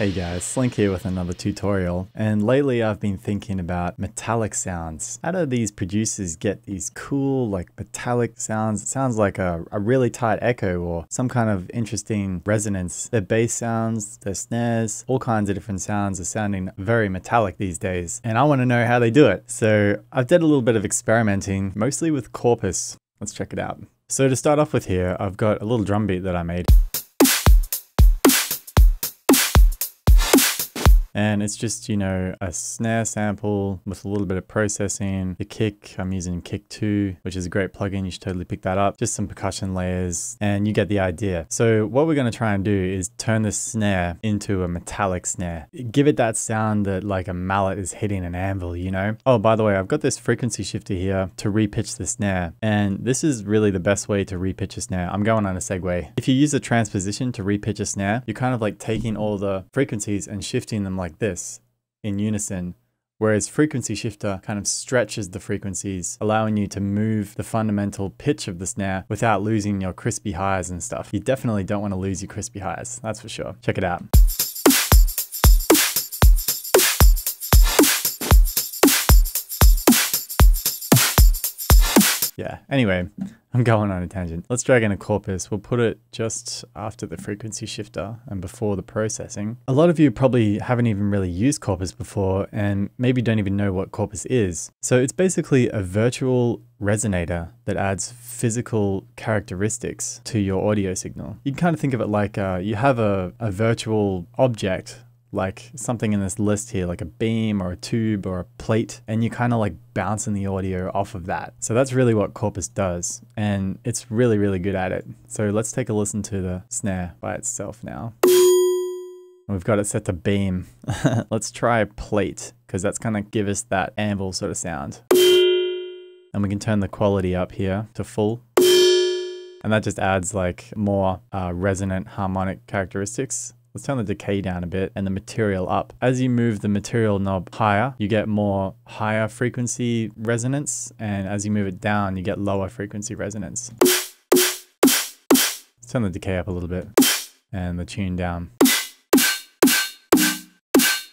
Hey guys, Slynk here with another tutorial, and lately I've been thinking about metallic sounds. How do these producers get these cool, like metallic sounds? It sounds like a, a really tight echo or some kind of interesting resonance. Their bass sounds, their snares, all kinds of different sounds are sounding very metallic these days, and I want to know how they do it. So I've did a little bit of experimenting, mostly with Corpus. Let's check it out. So to start off with here, I've got a little drum beat that I made. And it's just, you know, a snare sample with a little bit of processing. The kick, I'm using Kick 2, which is a great plugin. You should totally pick that up. Just some percussion layers and you get the idea. So what we're going to try and do is turn the snare into a metallic snare. Give it that sound that like a mallet is hitting an anvil, you know? Oh, by the way, I've got this frequency shifter here to repitch the snare. And this is really the best way to repitch a snare. I'm going on a segue. If you use a transposition to repitch a snare, you're kind of like taking all the frequencies and shifting them like this in unison. Whereas frequency shifter kind of stretches the frequencies, allowing you to move the fundamental pitch of the snare without losing your crispy highs and stuff. You definitely don't want to lose your crispy highs, that's for sure. Check it out. Yeah, anyway, I'm going on a tangent. Let's drag in a corpus. We'll put it just after the frequency shifter and before the processing. A lot of you probably haven't even really used corpus before and maybe don't even know what corpus is. So it's basically a virtual resonator that adds physical characteristics to your audio signal. You can kind of think of it like uh, you have a, a virtual object like something in this list here, like a beam or a tube or a plate, and you're kind of like bouncing the audio off of that. So that's really what Corpus does, and it's really, really good at it. So let's take a listen to the snare by itself now. We've got it set to beam. let's try plate, because that's gonna give us that anvil sort of sound. And we can turn the quality up here to full. And that just adds like more uh, resonant harmonic characteristics. Let's turn the decay down a bit and the material up. As you move the material knob higher, you get more higher frequency resonance. And as you move it down, you get lower frequency resonance. Let's turn the decay up a little bit and the tune down.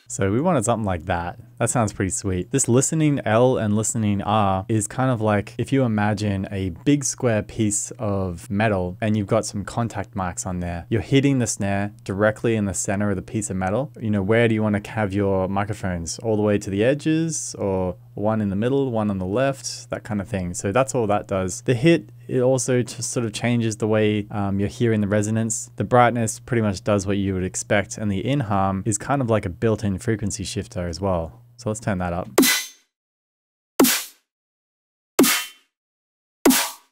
So we wanted something like that. That sounds pretty sweet. This listening L and listening R is kind of like if you imagine a big square piece of metal and you've got some contact marks on there. You're hitting the snare directly in the center of the piece of metal. You know, where do you want to have your microphones? All the way to the edges or one in the middle, one on the left, that kind of thing. So that's all that does. The hit, it also just sort of changes the way um, you're hearing the resonance. The brightness pretty much does what you would expect, and the Inharm is kind of like a built in frequency shifter as well. So let's turn that up.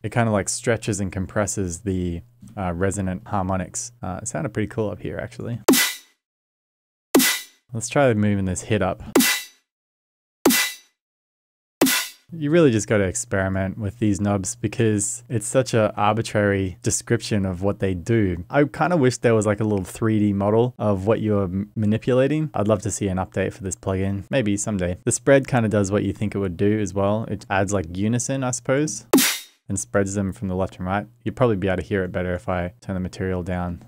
It kind of like stretches and compresses the uh, resonant harmonics. Uh, it sounded pretty cool up here actually. Let's try moving this hit up. You really just got to experiment with these knobs because it's such an arbitrary description of what they do. I kind of wish there was like a little 3D model of what you're manipulating. I'd love to see an update for this plugin, maybe someday. The spread kind of does what you think it would do as well. It adds like unison, I suppose, and spreads them from the left and right. You'd probably be able to hear it better if I turn the material down.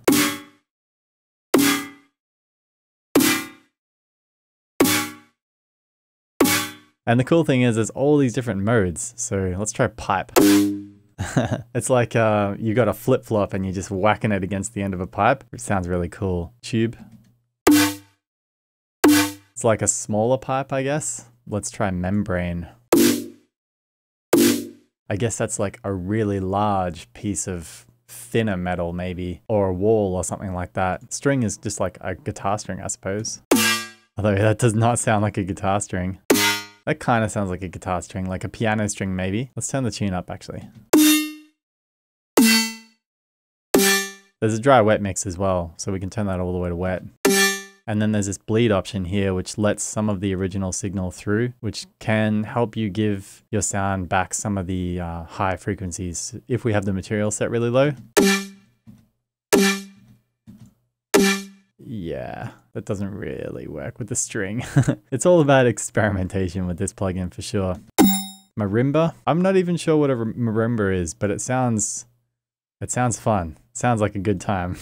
And the cool thing is there's all these different modes. So let's try pipe. it's like uh, you got a flip-flop and you're just whacking it against the end of a pipe. It sounds really cool. Tube. It's like a smaller pipe, I guess. Let's try membrane. I guess that's like a really large piece of thinner metal maybe, or a wall or something like that. String is just like a guitar string, I suppose. Although that does not sound like a guitar string. That kind of sounds like a guitar string, like a piano string maybe. Let's turn the tune up actually. There's a dry wet mix as well, so we can turn that all the way to wet. And then there's this bleed option here, which lets some of the original signal through, which can help you give your sound back some of the uh, high frequencies if we have the material set really low. Yeah, that doesn't really work with the string. it's all about experimentation with this plugin for sure. marimba. I'm not even sure what a marimba is, but it sounds it sounds fun. It sounds like a good time.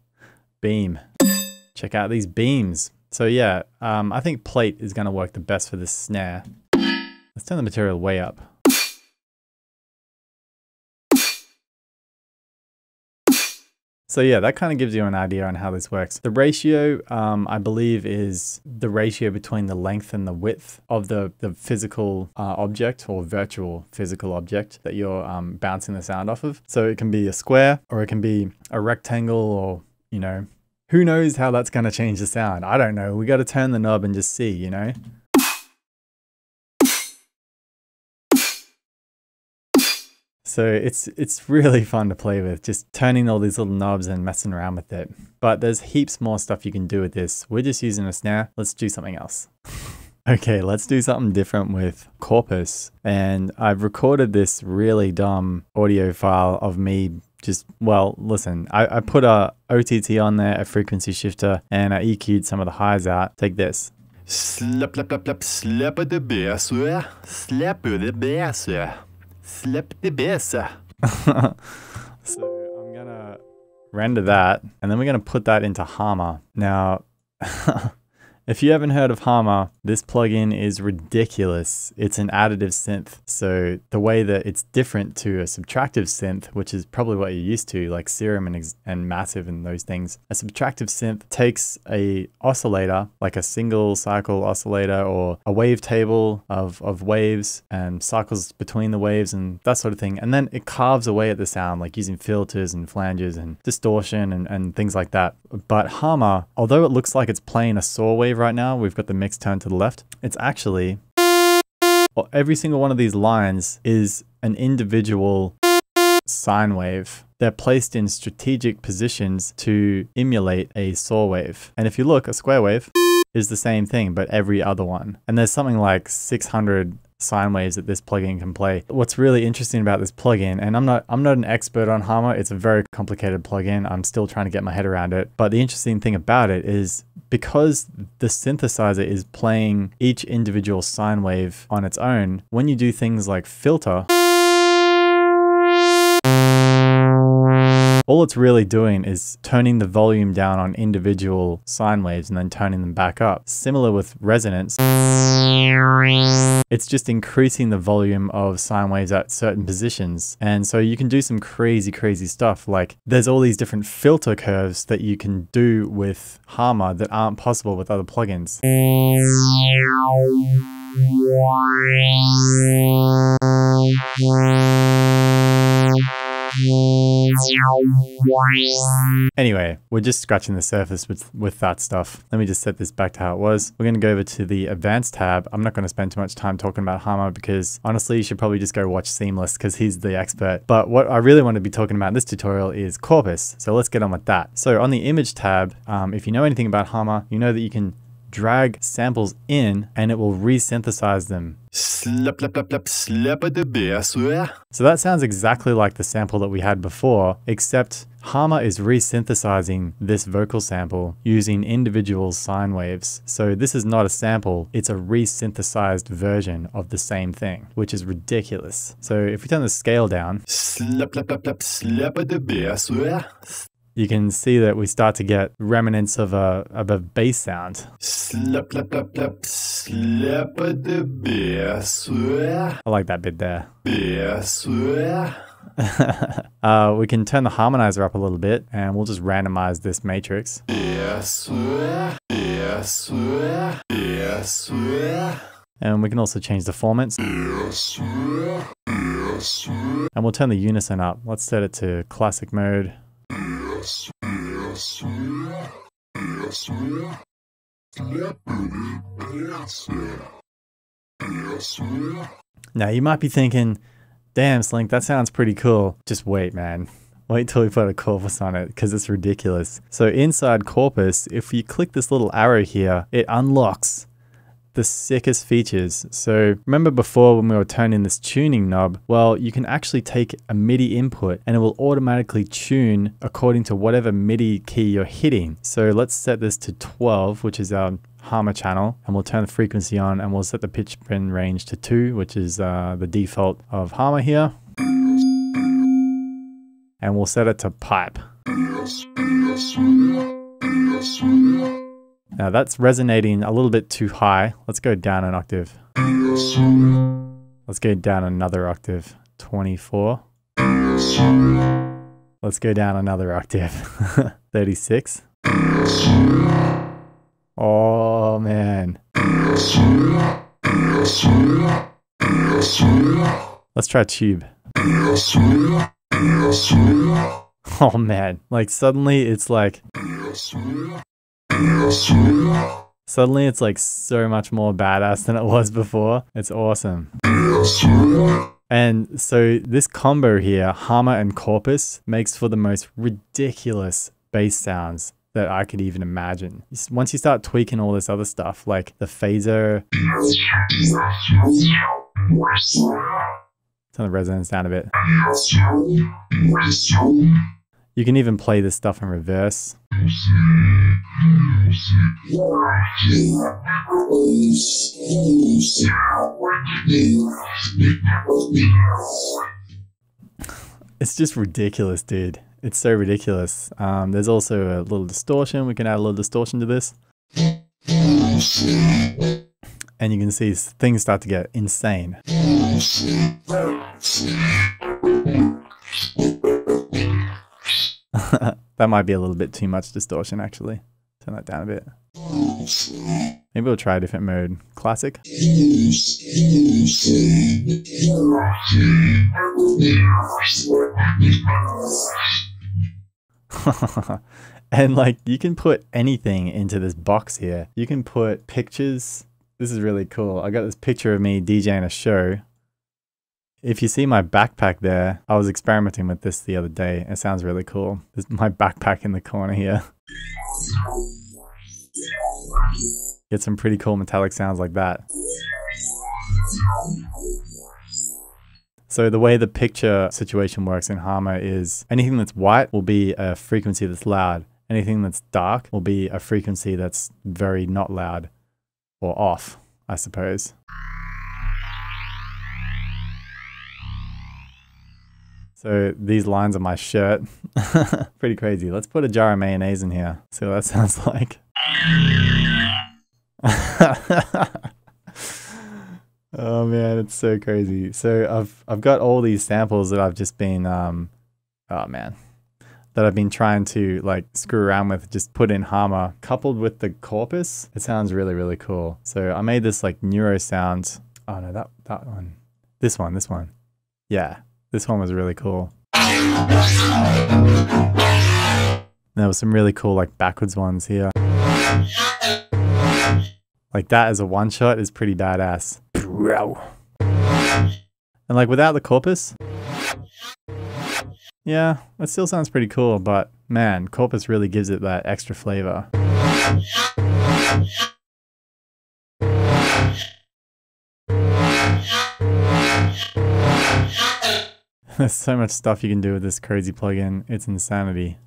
Beam. Check out these beams. So yeah, um, I think plate is going to work the best for this snare. Let's turn the material way up. So yeah, that kind of gives you an idea on how this works. The ratio, um, I believe, is the ratio between the length and the width of the, the physical uh, object or virtual physical object that you're um, bouncing the sound off of. So it can be a square or it can be a rectangle or, you know, who knows how that's going to change the sound. I don't know. We got to turn the knob and just see, you know. So it's it's really fun to play with, just turning all these little knobs and messing around with it. But there's heaps more stuff you can do with this. We're just using a snare. Let's do something else. okay, let's do something different with Corpus. And I've recorded this really dumb audio file of me just, well, listen, I, I put a OTT on there, a frequency shifter, and I EQ'd some of the highs out. Take this. Slap, slap, slap, slap the bass, slap the bass. Slip the bass. so I'm gonna render that and then we're gonna put that into Harmor. Now If you haven't heard of Harmor, this plugin is ridiculous. It's an additive synth. So the way that it's different to a subtractive synth, which is probably what you're used to, like Serum and, and Massive and those things, a subtractive synth takes a oscillator, like a single cycle oscillator or a wavetable of, of waves and cycles between the waves and that sort of thing. And then it carves away at the sound, like using filters and flanges and distortion and, and things like that. But Harmor, although it looks like it's playing a saw wave right now, we've got the mix turned to the left. It's actually, every single one of these lines is an individual sine wave. They're placed in strategic positions to emulate a saw wave. And if you look, a square wave is the same thing, but every other one. And there's something like 600 sine waves that this plugin can play. What's really interesting about this plugin, and I'm not I'm not an expert on Harmor, it's a very complicated plugin. I'm still trying to get my head around it. But the interesting thing about it is because the synthesizer is playing each individual sine wave on its own, when you do things like filter, all it's really doing is turning the volume down on individual sine waves and then turning them back up. Similar with resonance, it's just increasing the volume of sine waves at certain positions. And so you can do some crazy, crazy stuff. Like there's all these different filter curves that you can do with Harmor that aren't possible with other plugins. Anyway, we're just scratching the surface with, with that stuff. Let me just set this back to how it was. We're going to go over to the advanced tab. I'm not going to spend too much time talking about Harmor because honestly, you should probably just go watch Seamless because he's the expert. But what I really want to be talking about in this tutorial is Corpus. So let's get on with that. So on the image tab, um, if you know anything about Harmor, you know that you can drag samples in and it will resynthesize them. So that sounds exactly like the sample that we had before, except Harmor is resynthesizing this vocal sample using individual sine waves. So this is not a sample, it's a resynthesized version of the same thing, which is ridiculous. So if we turn the scale down, you can see that we start to get remnants of a of a bass sound. I like that bit there. Uh, we can turn the harmonizer up a little bit and we'll just randomize this matrix. And we can also change the formants. And we'll turn the unison up. Let's set it to classic mode. Now you might be thinking, damn Slynk, that sounds pretty cool. Just wait, man. Wait till we put a corpus on it because it's ridiculous. So inside corpus, if you click this little arrow here, it unlocks the sickest features. So remember before when we were turning this tuning knob, well, you can actually take a MIDI input and it will automatically tune according to whatever MIDI key you're hitting. So let's set this to 12, which is our Harmor channel and we'll turn the frequency on and we'll set the pitch bend range to 2 which is uh, the default of Harmor here and we'll set it to pipe. Now that's resonating a little bit too high. Let's go down an octave. Let's go down another octave. 24. Let's go down another octave. 36. Oh man. Let's try tube. Oh man, like suddenly it's like Suddenly it's like so much more badass than it was before. It's awesome. And so this combo here, Harmor and Corpus, makes for the most ridiculous bass sounds that I could even imagine. Once you start tweaking all this other stuff, like the phaser, turn the resonance down a bit. You can even play this stuff in reverse. It's just ridiculous, dude. It's so ridiculous. Um, there's also a little distortion. We can add a little distortion to this. And you can see things start to get insane. that might be a little bit too much distortion actually. Turn that down a bit. Maybe we'll try a different mode. Classic. and like you can put anything into this box here. You can put pictures. This is really cool. I got this picture of me DJing a show if you see my backpack there, I was experimenting with this the other day. It sounds really cool. There's my backpack in the corner here. Get some pretty cool metallic sounds like that. So the way the picture situation works in Harmor is anything that's white will be a frequency that's loud. Anything that's dark will be a frequency that's very not loud or off, I suppose. So these lines on my shirt, pretty crazy. Let's put a jar of mayonnaise in here. See what that sounds like. oh man, it's so crazy. So I've I've got all these samples that I've just been um oh man that I've been trying to like screw around with, just put in Harmor coupled with the corpus. It sounds really, really cool. So I made this like neuro sound. Oh no, that, that one, this one, this one. Yeah. This one was really cool. There was some really cool like backwards ones here. Like that as a one shot is pretty badass. And like without the corpus, yeah, it still sounds pretty cool, but man, corpus really gives it that extra flavor. There's so much stuff you can do with this crazy plugin. It's insanity.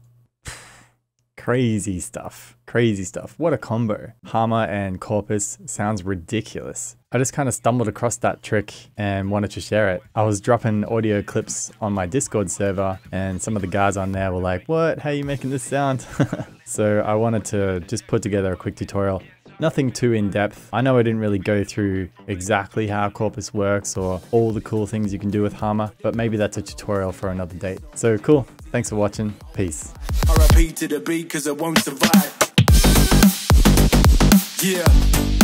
crazy stuff. Crazy stuff. What a combo. Harmor and Corpus sounds ridiculous. I just kind of stumbled across that trick and wanted to share it. I was dropping audio clips on my Discord server and some of the guys on there were like, what? How are you making this sound? so I wanted to just put together a quick tutorial. Nothing too in-depth. I know I didn't really go through exactly how Corpus works or all the cool things you can do with Harmor, but maybe that's a tutorial for another date. So cool. Thanks for watching. Peace. To the beat cause it won't survive. Yeah.